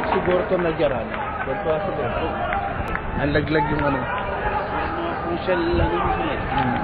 pag siguro ito nagyaran. Ganito nga siguro. Ang laglag yung ano. Mga pusyal lang yung sila. Eh. Hmm.